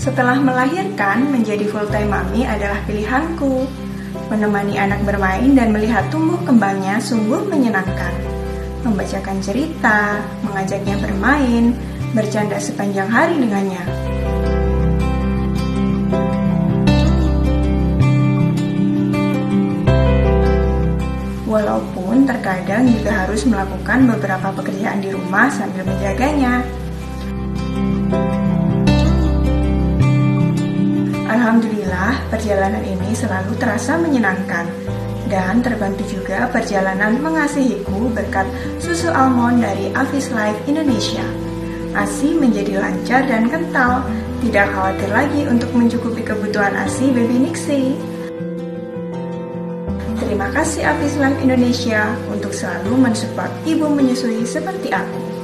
Setelah melahirkan, menjadi full-time mami adalah pilihanku. Menemani anak bermain dan melihat tumbuh kembangnya sungguh menyenangkan. Membacakan cerita, mengajaknya bermain, bercanda sepanjang hari dengannya. Walaupun terkadang juga harus melakukan beberapa pekerjaan di rumah sambil menjaganya. Alhamdulillah, perjalanan ini selalu terasa menyenangkan dan terbantu juga perjalanan mengasihiku berkat susu almond dari Avis Life Indonesia. ASI menjadi lancar dan kental, tidak khawatir lagi untuk mencukupi kebutuhan ASI baby Nixie. Terima kasih Avis Life Indonesia untuk selalu mensupport ibu menyusui seperti aku.